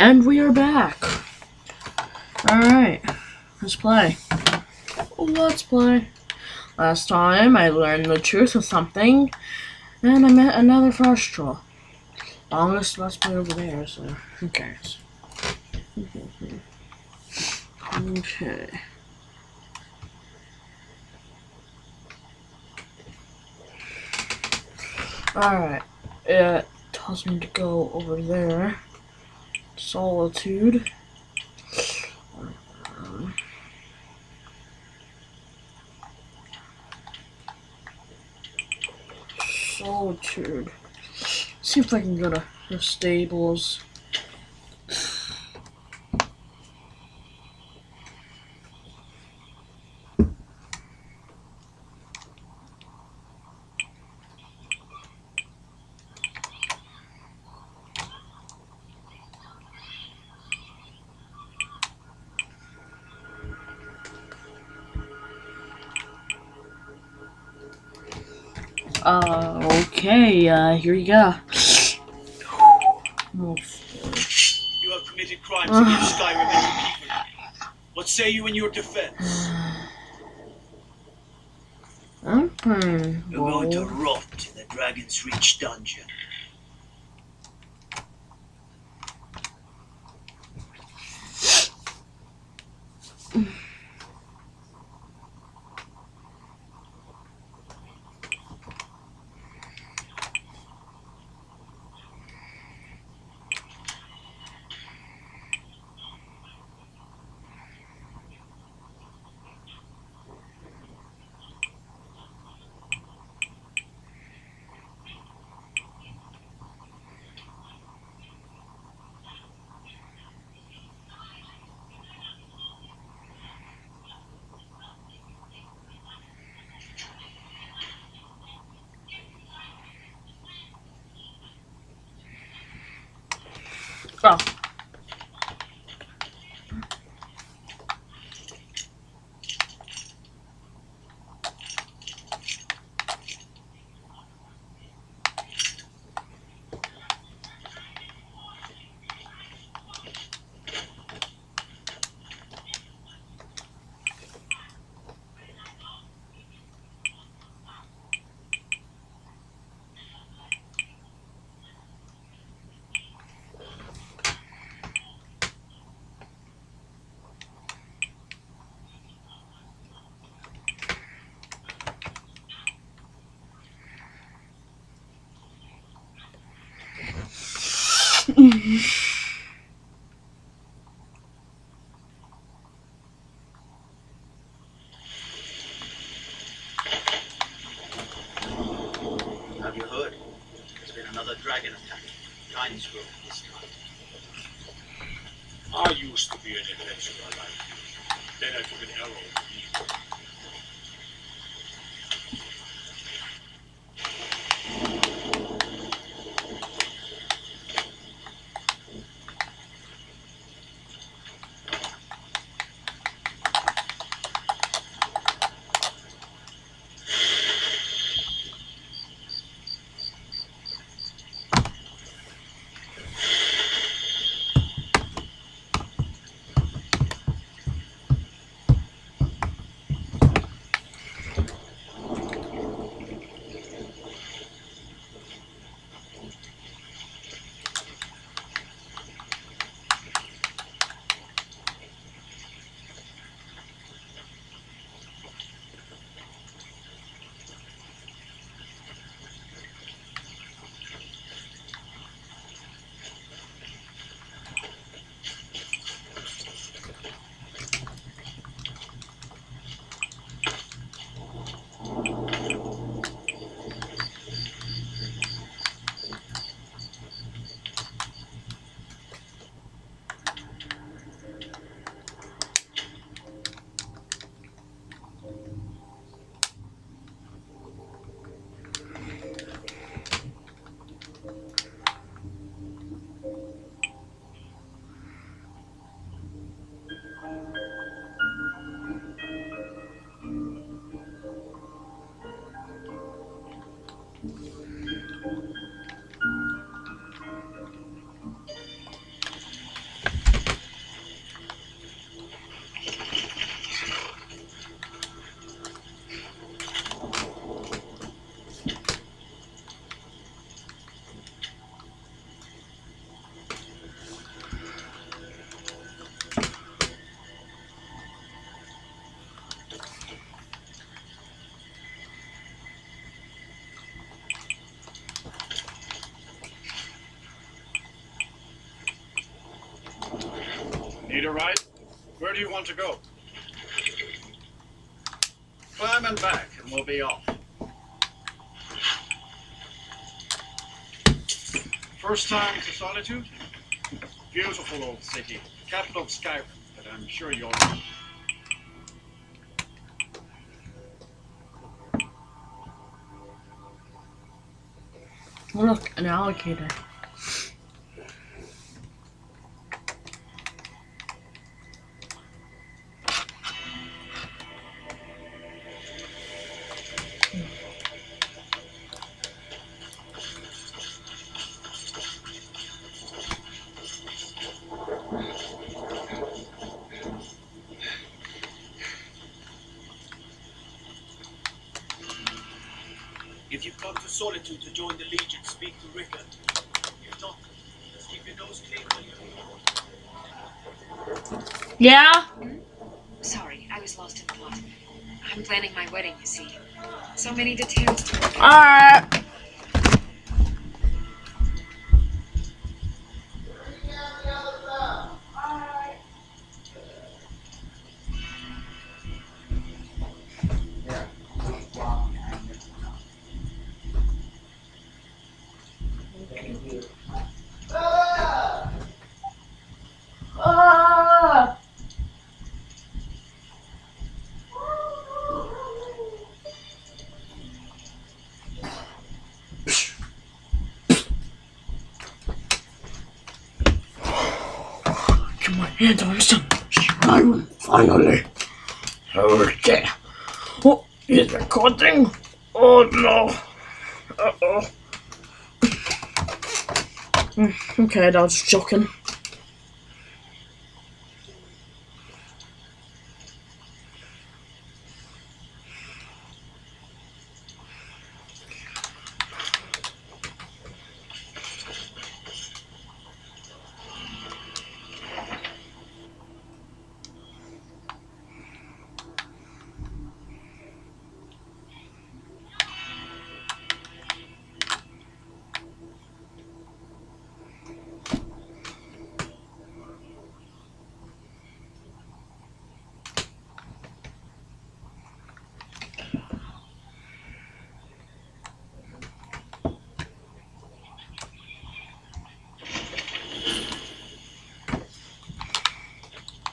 And we are back. Alright, let's play. Let's play. Last time I learned the truth of something, and I met another frost troll. Longest let's play over there, so who cares? Okay. Alright, it tells me to go over there. Solitude. Solitude. See if I can go to the stables. Uh, okay, uh, here you go. Oh, You have committed crimes against Skyrim and your people. What say you in your defense? You're going to rot in the Dragonsreach dungeon. Oh. I used to be an adventurer like you. Then I took an arrow Need a ride? Where do you want to go? Climb and back, and we'll be off. First time to Solitude? Beautiful old city, capital of Skyrim, but I'm sure you'll know. Look, an alligator. Come to to join the Legion, speak to Rickard. If not, just keep your nose clean when you Yeah? Hmm? Sorry, I was lost in thought. I'm planning my wedding, you see. So many details to work. Alright. Get my hands on some Skyrim, finally. Okay. Oh, is recording? Oh no. Uh oh. Okay, that was joking.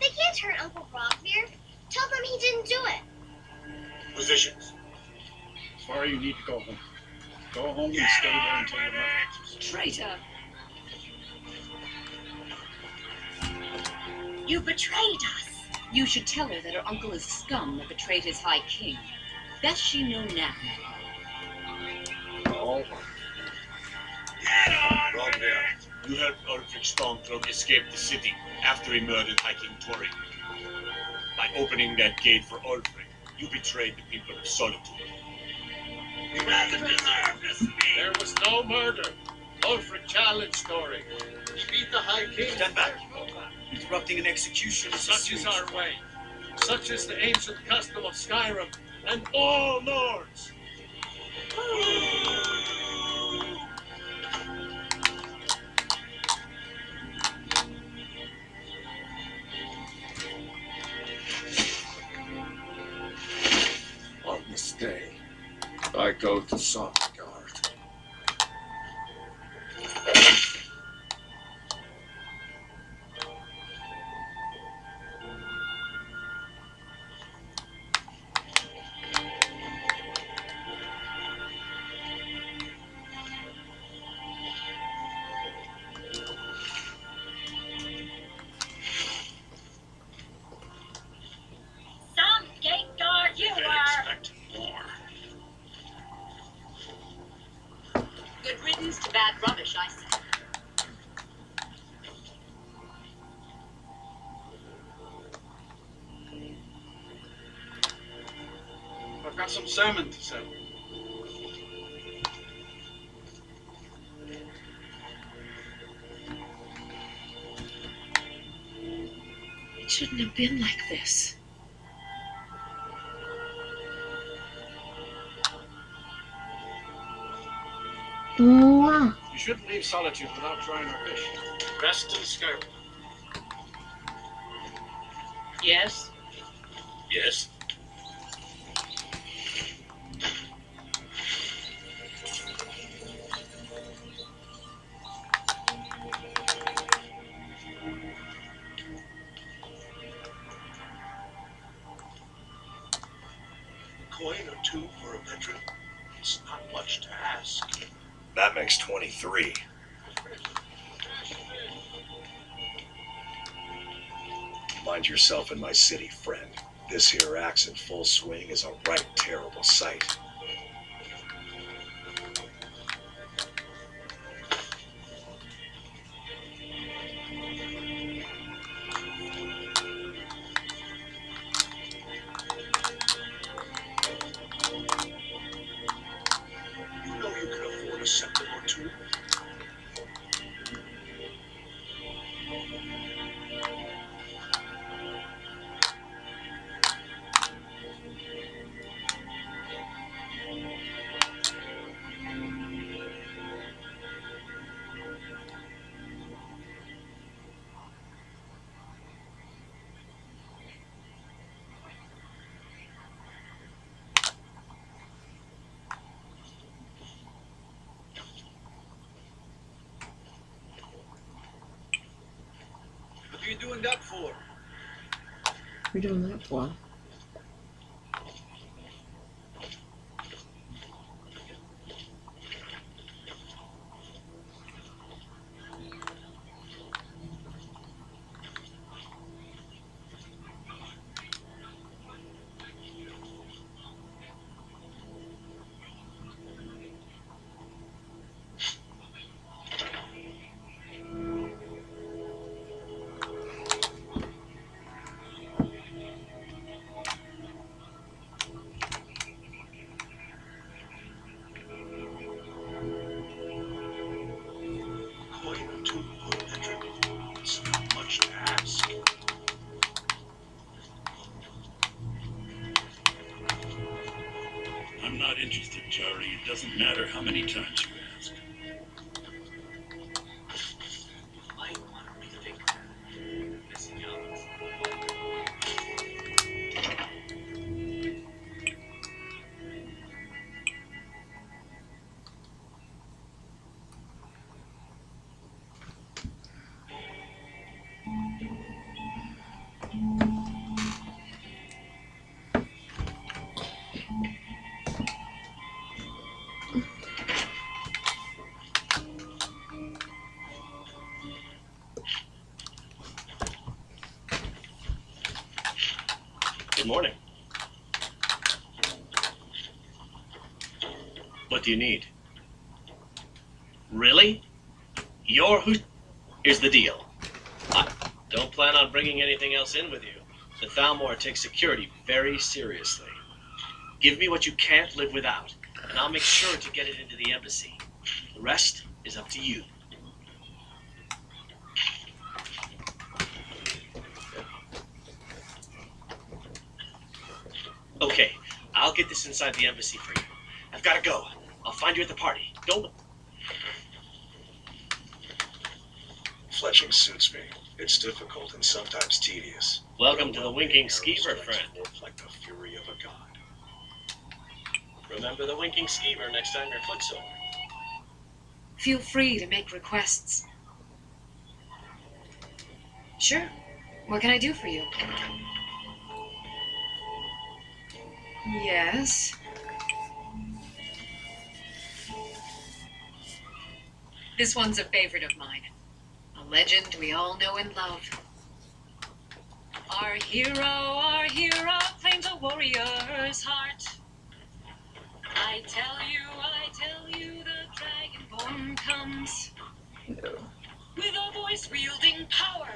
They can't hurt Uncle Roggvir. Tell them he didn't do it. Positions. Sorry you need to go home. Go home and stay there until your mother answers. Traitor! You betrayed us. You should tell her that her uncle is scum that betrayed his high king. Best she know now. All Roggvir, you helped Ulfric Stormcloak escape the city after he murdered High King Torygg. By opening that gate for Ulfric, you betrayed the people of Solitude. You doesn't deserve this speak! There was no murder. Ulfric challenged Torygg. He beat the High King. Stand back. Interrupting an execution Such is our way. Such is the ancient custom of Skyrim and all Nords. Oh. Go to Sovngarde. Good to bad rubbish, I say. I've got some salmon to sell. It shouldn't have been like this. Mwah. You shouldn't leave Solitude without trying our fish. Best in scope. Yes? Yes? A coin or two for a veteran? It's not much to ask. That makes 23. Mind yourself in my city, friend. This here axe in full swing is a right terrible sight. You doing that for? We're doing that for. It doesn't matter how many times morning. What do you need? Really? You're who? Here's the deal. I don't plan on bringing anything else in with you. The Thalmor takes security very seriously. Give me what you can't live without, and I'll make sure to get it into the embassy. The rest is up to you. Okay, I'll get this inside the embassy for you. I've got to go. I'll find you at the party. Don't. Fletching suits me. It's difficult and sometimes tedious. Welcome to the Winking Arrows Skeever, friend. Like the fury of a god. Remember the Winking Skeever next time you're footsore. Feel free to make requests. Sure. What can I do for you? Yes. This one's a favorite of mine. A legend we all know and love. Our hero, our hero claims a warrior's heart. I tell you, I tell you, the dragonborn comes. With a voice wielding power